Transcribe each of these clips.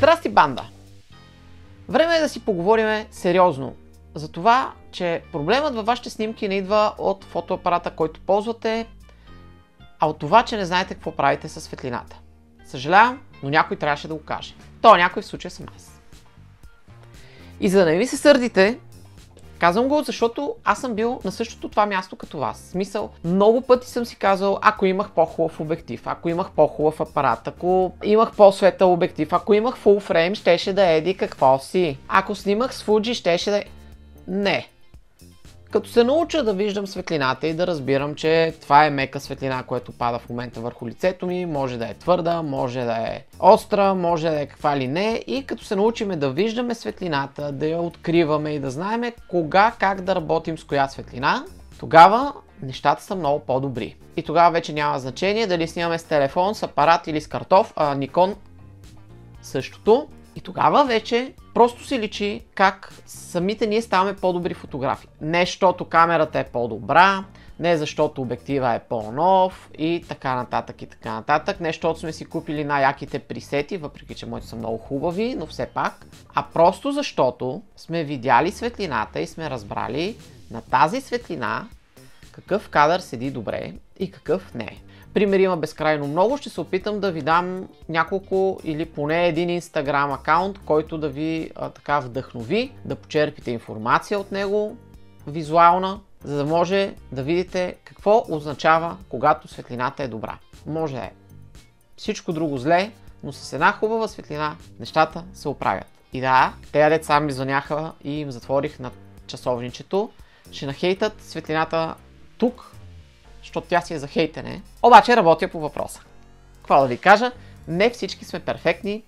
Здрасти, банда! Време е да си поговорим сериозно за това, че проблемът във вашите снимки не идва от фотоапарата, който ползвате, а от това, че не знаете какво правите със светлината. Съжалявам, но някой трябваше да го каже. То някой в случая съм аз. И за да не ви се сърдите, Казвам го, защото аз съм бил на същото това място като вас. Смисъл, много пъти съм си казал, ако имах по-хубав обектив, ако имах по-хубав апарат, ако имах по-светъл обектив, ако имах full frame, щеше да еди какво си. Ако снимах с Fuji, щеше да... Не. Като се науча да виждам светлината и да разбирам, че това е мека светлина, което пада в момента върху лицето ми, може да е твърда, може да е остра, може да е каква ли не и като се научиме да виждаме светлината, да я откриваме и да знаеме кога, как да работим с коя светлина, тогава нещата са много по-добри. И тогава вече няма значение дали снимаме с телефон, с апарат или с картоф, а Nikon същото. И тогава вече просто си личи как самите ние ставаме по-добри фотографи. Не защото камерата е по-добра, не защото обектива е по-нов и така нататък и така нататък. Не защото сме си купили най-яките пресети, въпреки че моите са много хубави, но все пак. А просто защото сме видяли светлината и сме разбрали на тази светлина какъв кадър седи добре и какъв не. Примери има безкрайно много. Ще се опитам да ви дам няколко или поне един инстаграм акаунт, който да ви а, така вдъхнови, да почерпите информация от него, визуална, за да може да видите какво означава, когато светлината е добра. Може е всичко друго зле, но с една хубава светлина нещата се оправят. И да, те деца ми звъняха и им затворих на часовничето. Ще нахейтат светлината тук, защото тя си е за хейтене. Обаче работя по въпроса. Какво да ви кажа? Не всички сме перфектни,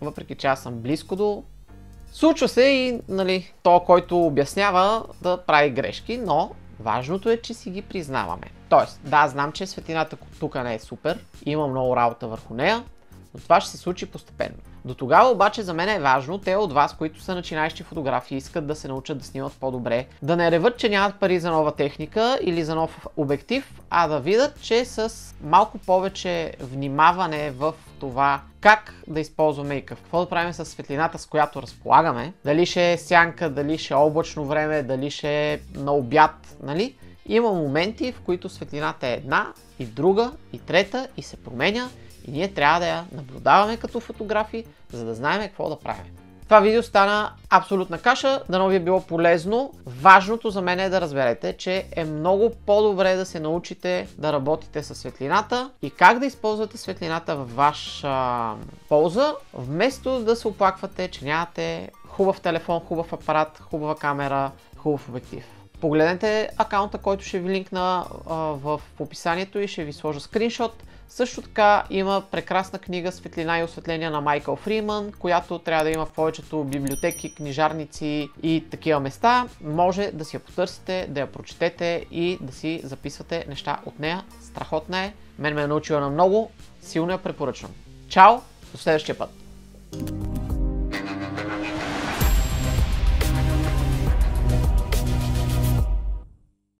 въпреки че аз съм близко до... Случва се и нали, то, който обяснява да прави грешки, но важното е, че си ги признаваме. Тоест, да, знам, че светлината тук не е супер, има много работа върху нея, но това ще се случи постепенно. До тогава обаче за мен е важно те от вас, които са начинаещи фотографии, искат да се научат да снимат по-добре, да не реват, че нямат пари за нова техника или за нов обектив, а да видят, че с малко повече внимаване в това как да използваме и какво да правим с светлината, с която разполагаме, дали ще е сянка, дали ще е облачно време, дали ще е на обяд, нали? Има моменти, в които светлината е една и друга и трета и се променя и ние трябва да я наблюдаваме като фотографи, за да знаем какво да правим. Това видео стана абсолютна каша, дано ви е било полезно. Важното за мен е да разберете, че е много по-добре да се научите да работите с светлината и как да използвате светлината в ваша полза, вместо да се оплаквате, че нямате хубав телефон, хубав апарат, хубава камера, хубав обектив. Погледнете акаунта, който ще ви линкна в описанието и ще ви сложа скриншот. Също така има прекрасна книга Светлина и осветление на Майкъл Фриман, която трябва да има в повечето библиотеки, книжарници и такива места. Може да си я потърсите, да я прочетете и да си записвате неща от нея. Страхотна е. Мен ме е научила на много. Силно я препоръчвам. Чао! До следващия път!